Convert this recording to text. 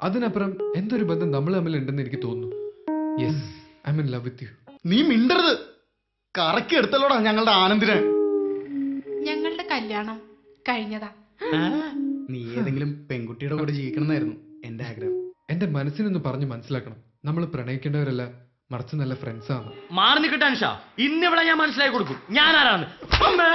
അതിനപ്പുറം എന്തൊരു ബന്ധം നമ്മൾ തമ്മിൽ ഉണ്ടെന്ന് എനിക്ക് തോന്നുന്നു. Yes I mean love with you നീ മിണ്ടരുത്. കറക്കി എടുത്തല്ലോടാ ഞങ്ങളുടെ ആനന്ദിനെ. ഞങ്ങളുടെ കല്യാണം കഴിഞ്ഞതാ. നീ ഏതെങ്കിലും പെൺകുട്ടിയുടെ കൂടെ ജീവിക്കണമെന്നായിരുന്നു എന്റെ ആഗ്രഹം. എന്റെ മനസ്സിനൊന്ന് പറഞ്ഞു മനസ്സിലാക്കണം. നമ്മൾ പ്രണയിക്കേണ്ടവരല്ല മറിച്ച് നല്ല ഫ്രണ്ട്സ് ആണ്. മാറി നിൽക്കട്ടെ അനുഷ ഇന്നിവിടെ ഞാൻ മനസ്സിലാക്കി കൊടുക്കും. ഞാൻ ആരാണ് അമ്മേ,